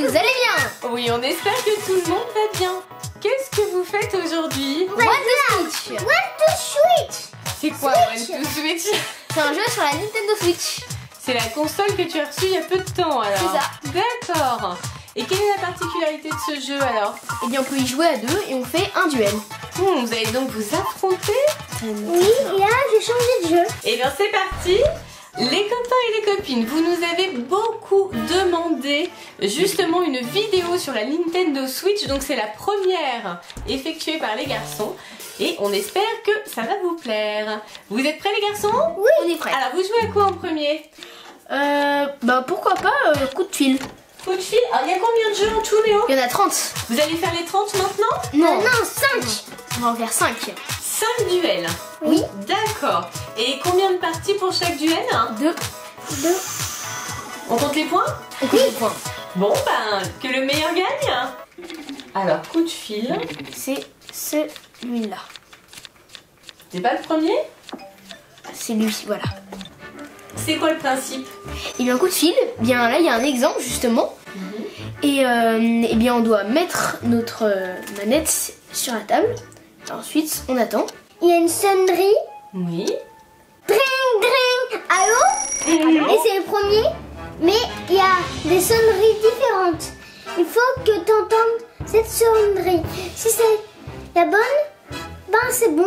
que vous allez bien Oui, on espère que tout le monde va bien. Qu'est-ce que vous faites aujourd'hui What the Switch What the Switch C'est quoi Switch. One to Switch C'est un jeu sur la Nintendo Switch. C'est la console que tu as reçue il y a peu de temps alors. C'est ça. D'accord. Et quelle est la particularité de ce jeu alors Et bien on peut y jouer à deux et on fait un duel. Hmm, Vous allez donc vous affronter Oui, et là j'ai changé de jeu. Et bien c'est parti les copains et les copines, vous nous avez beaucoup demandé justement une vidéo sur la Nintendo Switch, donc c'est la première effectuée par les garçons et on espère que ça va vous plaire. Vous êtes prêts les garçons? Oui, on est prêts. Alors vous jouez à quoi en premier? Euh, bah pourquoi pas euh, coup de fil. Coup de fil? Alors il y a combien de jeux en tout Léo? Il y en a 30. Vous allez faire les 30 maintenant? Non, Non, 5. on va en faire 5. 5 duels Oui. D'accord. Et combien de parties pour chaque duel 2. 2. On compte les points On compte les points. Bon ben, que le meilleur gagne Alors coup de fil. C'est celui-là. C'est pas le premier C'est lui, voilà. C'est quoi le principe Et bien coup de fil, bien là il y a un exemple justement. Et, euh, et bien on doit mettre notre euh, manette sur la table. Ensuite on attend. Il y a une sonnerie. Oui. Dring, dring. Allô Et c'est le premier. Mais il y a des sonneries différentes. Il faut que tu entendes cette sonnerie. Si c'est la bonne, ben c'est bon.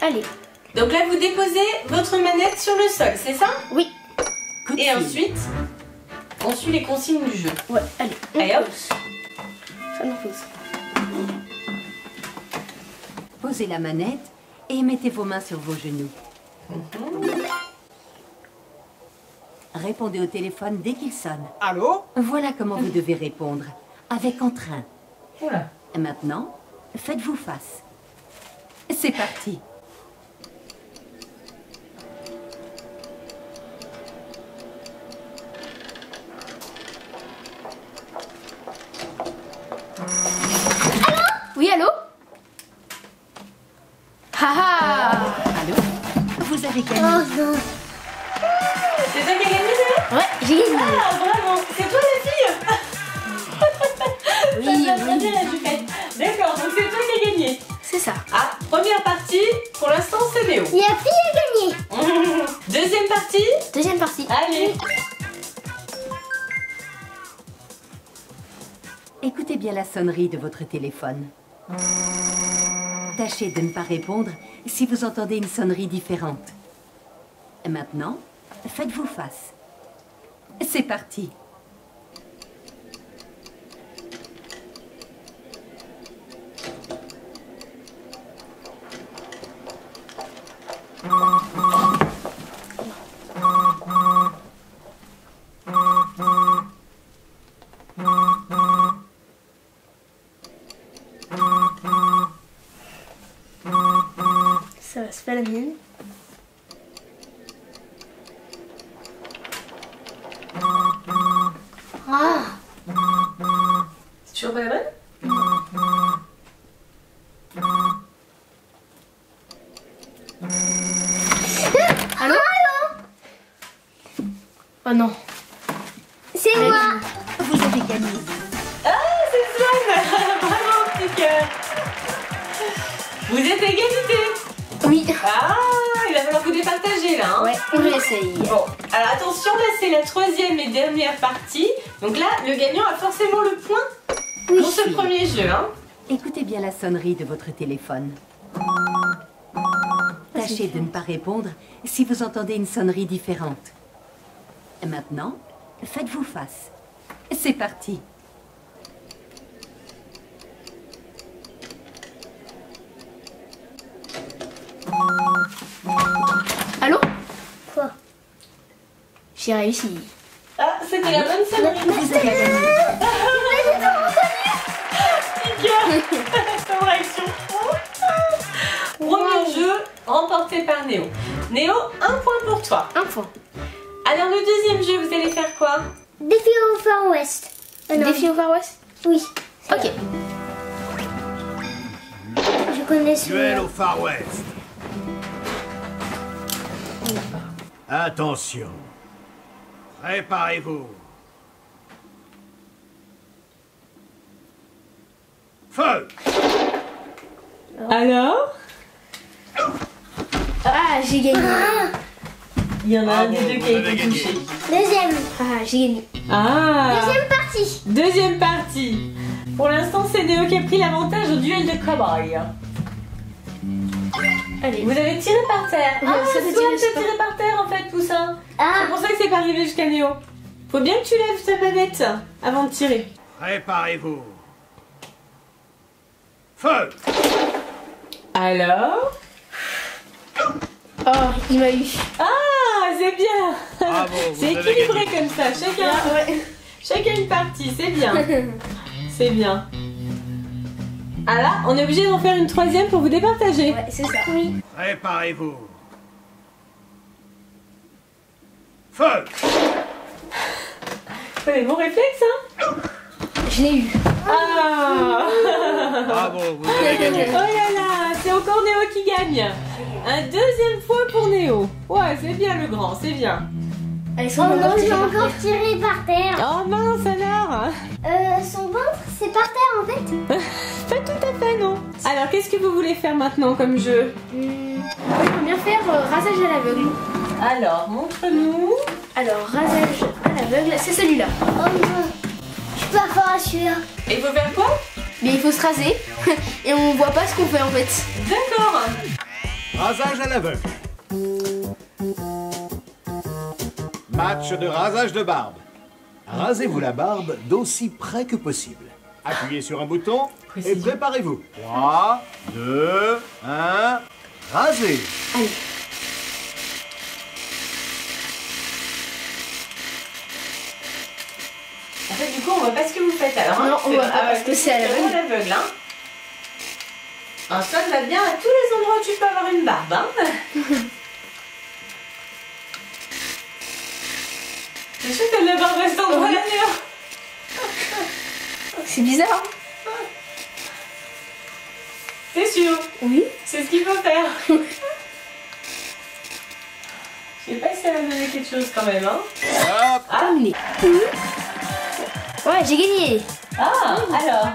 Allez. Donc là, vous déposez votre manette sur le sol, c'est ça? Oui. Et ensuite, on suit les consignes du jeu. Ouais, allez. on Allez, hop. Ça nous pose. Posez la manette et mettez vos mains sur vos genoux. Répondez au téléphone dès qu'il sonne. Allô? Voilà comment vous devez répondre, avec entrain. Oula. Et Maintenant, faites-vous face. C'est parti. Oui, allô? Vous avez gagné. Oh non. C'est toi qui as gagné, Ouais, j'ai gagné. Ah, bravo C'est toi la fille Oui, Ça oui. bien, la jupette. D'accord, donc c'est toi qui as gagné. C'est ça. Ah, première partie, pour l'instant, c'est Léo. Il y a fille à gagner. Deuxième partie, Deuxième partie. allez. Écoutez bien la sonnerie de votre téléphone. Tâchez de ne pas répondre si vous entendez une sonnerie différente. Maintenant, faites-vous face. C'est parti. Ça va se faire la mienne. Ah. C'est toujours pas la bonne Allô Oh non. C'est moi. Vous avez gagné. Ah, c'est Swan Bravo, petit cœur Vous êtes à égalité. Ah, il va falloir vous départager là. Hein. Ouais, on réessaye. Bon, alors attention, là c'est la troisième et dernière partie. Donc là, le gagnant a forcément le point pour ce premier jeu. Hein. Écoutez bien la sonnerie de votre téléphone. Tâchez de ne pas répondre si vous entendez une sonnerie différente. Et Maintenant, faites-vous face. C'est parti. J'ai réussi. Ah, c'était la bonne sonnerie. Vous avez gagné. Petit cœur Ton réaction. Premier jeu remporté par Néo. Néo, un point pour toi. Un point. Alors le deuxième jeu, vous allez faire quoi? Défi au Far West. Euh. Défi au Far West? Oui. Ok. Je connais Duel celui-là. au Far West. Attention. Préparez-vous. Feu Alors? Ah, j'ai gagné. Il y en a un des deux qui a été touché. Deuxième. Ah, j'ai gagné. Ah. Deuxième partie. Deuxième partie. Pour l'instant, c'est Néo qui a pris l'avantage au duel de travail. Allez. Vous avez tiré par terre. Ouais, Ah, ça ça t'a tiré, tiré, c'est par terre en fait, Poussin. C'est Ah, pour ça que c'est pas arrivé jusqu'à Néo. Faut bien que tu lèves ta manette avant de tirer. Préparez-vous. Feu Alors Oh, il m'a eu. Ah, c'est bien C'est équilibré comme ça, chacun, ouais. chacun une partie, c'est bien. C'est bien. Ah là, on est obligé d'en faire une troisième pour vous départager. Ouais, c'est ça. oui. Préparez-vous. Feu C'est des bons réflexes, hein Je l'ai eu. Ah Bravo, vous avez gagné. Oh là là, c'est encore Néo qui gagne. Un deuxième fois pour Néo. Ouais, c'est bien le grand, c'est bien. Allez, Oh son non, ventre, j'ai encore tiré par terre. Oh mince alors Euh, son ventre, c'est par terre en fait. qu'est-ce que vous voulez faire maintenant comme jeu Hmm, je peux bien faire euh, rasage à l'aveugle. Alors, montre-nous. Alors, rasage à l'aveugle, c'est celui-là. Oh non. Je suis pas fort à celui-là. Et vous faire quoi? Mais il faut se raser et on voit pas ce qu'on fait en fait. D'accord. Rasage à l'aveugle. Match de rasage de barbe. Rasez-vous la barbe d'aussi près que possible. Appuyez sur un bouton et préparez-vous. 3, 2, 1, rasez. Allez. En fait, du coup, on voit pas ce que vous faites alors. hein. Non, on voit pas, ah parce que c'est à l'aveugle. hein. Antoine va bien à tous les endroits où tu peux avoir une barbe, hein. C'est sûr que t'as de la barbe à cet endroit-là, Léo. C'est bizarre. C'est sûr? Oui. C'est ce qu'il faut faire. Je sais pas si ça va donner quelque chose quand même, hein. Hop, Terminé. Ouais, j'ai gagné. Ah, alors.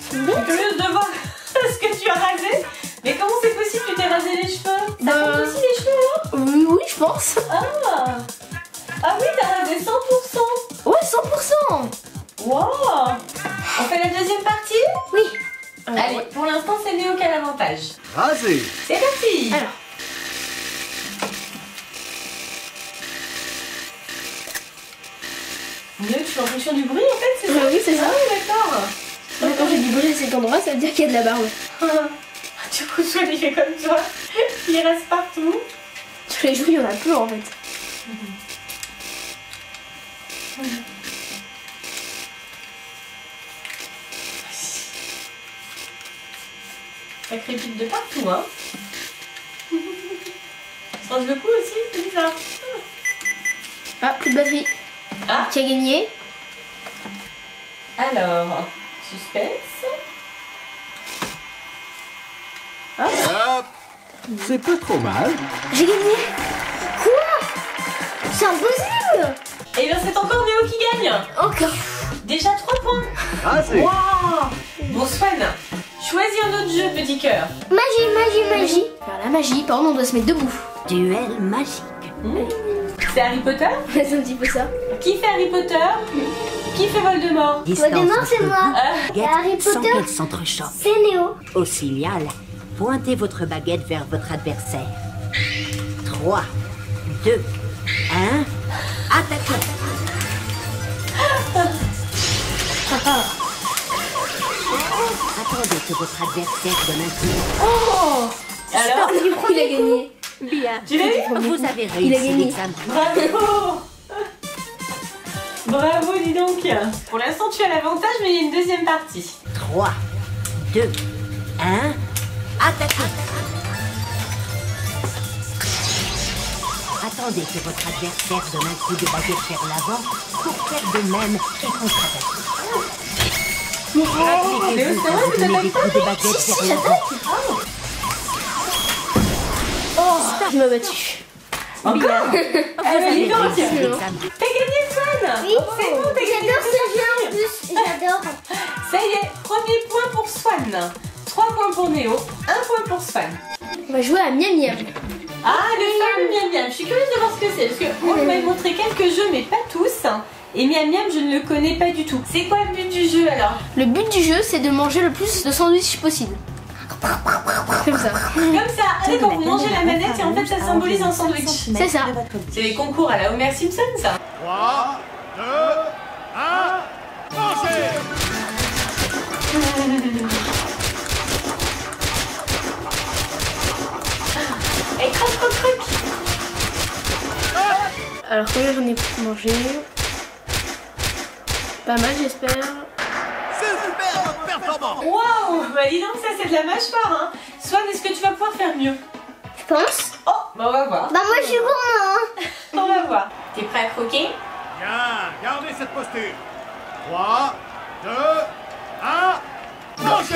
Je suis curieuse de voir ce que tu as rasé. Mais comment c'est possible que tu t'es rasé les cheveux? Ça Bah. compte aussi les cheveux, hein? Oui, oui, je pense. Ah Ah oui, t'as rasé 100% Ouais, 100%. Wow C'est parti Alors. Néo, tu fais en fonction du bruit, en fait, c'est ça Euh, oui, c'est ça. Ah oui, d'accord. Quand j'ai du bruit à cet endroit, ça veut dire qu'il y a de la barbe. Du coup, soit il fait comme toi. Il reste partout. Sur les joues, il y en a peu en fait. Ça crépite de partout, hein. Ça se le coup aussi, c'est bizarre. Ah, plus de batterie. Ah. Qui a gagné? Alors, suspense. Hop. C'est pas trop mal. J'ai gagné. C'est impossible. Et bien, c'est encore Néo qui gagne. Encore. Déjà 3 points. Rasez. Waouh Bon, Swan, choisis un autre jeu, petit cœur. Magie, magie, magie. Faire la magie, par contre, on doit se mettre debout. Duel magique. C'est Harry Potter? C'est un petit peu ça. Qui fait Harry Potter? Qui fait Voldemort? Distance Voldemort, c'est moi. Ah, Et Harry Sans Potter, c'est Néo. Au signal, pointez votre baguette vers votre adversaire. 3, 2, 1, attaquez Attendez que votre adversaire donne un coup. Alors, Du coup, il a gagné. Bien. tu l'as eu Vous avez Il a réussi gagné. l'examen. Bravo Bravo, dis donc Pour l'instant, tu as l'avantage, mais il y a une deuxième partie. 3, 2, 1, attaquez Attendez que votre adversaire donne un coup de baguette vers l'avant pour faire de même et contre-attaquer. Oh, il m'a battu. Encore c'est l'examen. T'as gagné, Swan Oui, C'est bon, t'as gagné J'adore ce en plus. J'adore. Ça y est, premier point pour Swan. Swan. 3 points pour Néo, 1 point pour Swan. On va jouer à Miam Miam. Ah, le fameux Miam Miam. Je suis curieuse de voir ce que c'est parce qu'on m'a montré quelques jeux, mais pas tous. Et Miam Miam, je ne le connais pas du tout. C'est quoi le but du jeu alors Le but du jeu, c'est de manger le plus de sandwichs possible. Comme ça. Comme ça, allez, quand vous mangez la manette, et en fait, ça symbolise un sandwich. C'est ça. C'est les concours à la Homer Simpson, ça. 3, 2, 1, mangez Et croc, croc, croc. Alors combien j'en ai mangé? Pas mal j'espère. Super performance Waouh Bah dis donc, ça c'est de la mâchoire, hein. Swan, est-ce que tu vas pouvoir faire mieux? Je pense. Oh, bah on va voir. Bah moi je suis gourmand. hein. On va voir. T'es prêt à croquer? Bien, gardez cette posture 3, 2, 1, mangez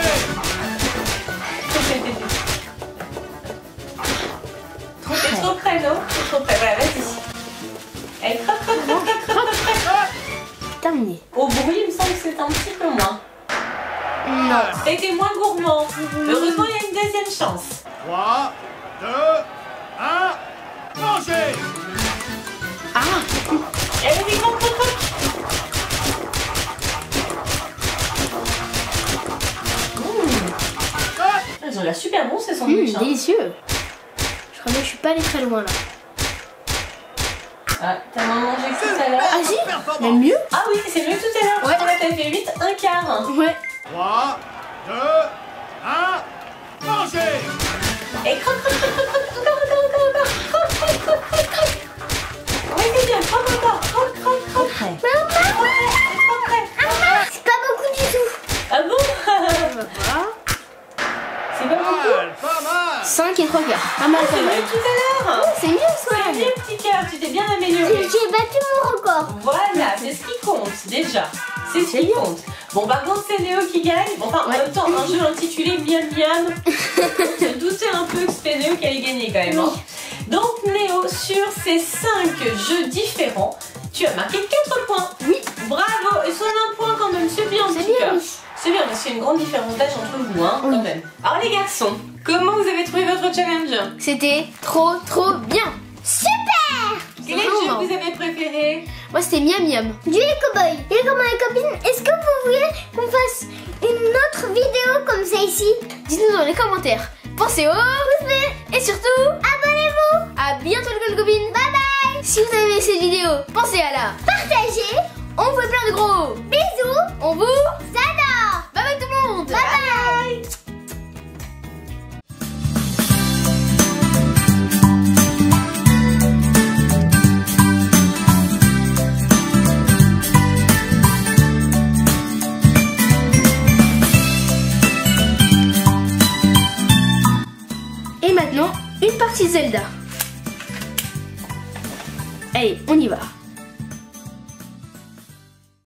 T'es trop près, non? T'es trop près, voilà, vas-y. Allez, croc, croc, croc, croc, croc, croc, croc. Terminé. Au bruit, il me semble que c'est un petit peu moins. Non. Été moins gourmand. Heureusement, il y a une deuxième chance. 3, 2, 1, mangez Ah croc, croc. Mmh. Ils ont l'air super bons ces sandwichs. hein. délicieux. Je crois que je suis pas allée très loin là. Ah, tout à l'heure. Ah si Performance Même mieux Ah oui, c'est mieux que tout à l'heure. Ouais. Là, t'as fait 8, un quart. Ouais. 3, 2, 1, mangez Et croc, croc, croc, croc, croc, encore, encore, encore, encore. Croc, croc, croc, croc, croc. Ouais, c'est bien. Croc, encore. Croc, croc, croc. Prêt. Ouais, croc, prêt. C'est pas beaucoup du tout. Ah bon On va voir. C'est pas beaucoup. Mal, pas mal 5 et 3 quarts. Pas mal, C'est pas mieux mal. tout à l'heure. C'est mieux C'est ça. bien, petit cœur. Tu t'es bien amélioré. j'ai battu mon record. Voilà, c'est ce qui compte déjà. C'est ce qui compte. Bon, par contre, c'est Léo qui gagne. Enfin, en même temps, un jeu intitulé Miam Miam. Je doutais un peu que c'était Léo qui allait gagner quand même. hein. Donc, Léo, sur ces 5 jeux différents, tu as marqué 4 points. Oui. Bravo. Et soit un point quand même. C'est bien, C'est petit cœur. C'est bien parce qu'il y a une grande différence d'âge entre vous, hein, Oui. quand même. Alors, les garçons, comment vous avez trouvé votre challenge? C'était trop trop bien. Super Quel est le jeu que vous avez préféré? Moi c'était Miam Miam. Du les cowboys. Et comment les copines, est-ce que vous voulez qu'on fasse une autre vidéo comme ça ici? Dites-nous dans les commentaires. Pensez au pouce bleu et surtout Abonnez-vous à bientôt les copines. Bye bye. Si vous avez aimé cette vidéo, pensez à la Partagez On vous fait plein de gros. Bisous On vous J'adore monde. Bye bye Et maintenant, une partie Zelda. Allez, on y va.